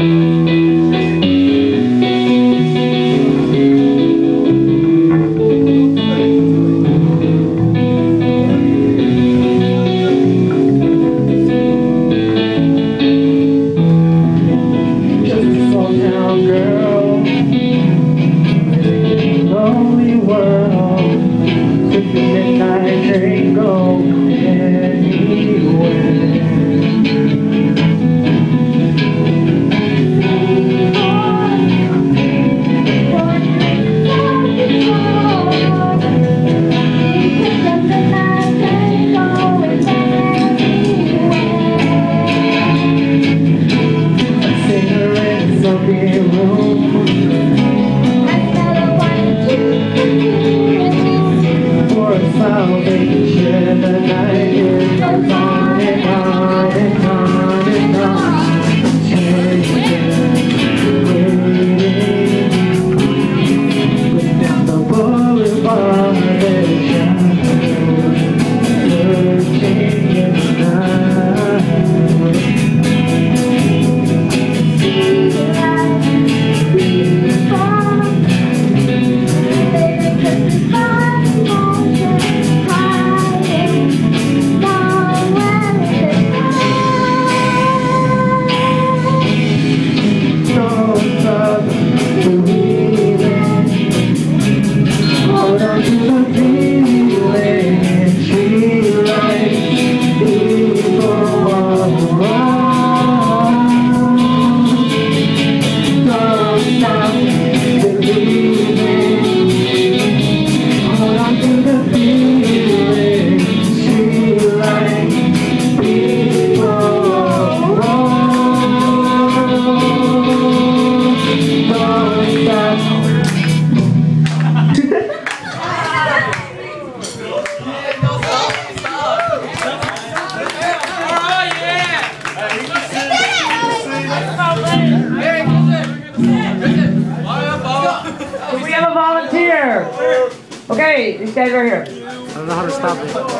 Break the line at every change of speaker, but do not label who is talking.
Música salvation
I I volunteer. Okay, these guys right here.
I don't know how to stop it.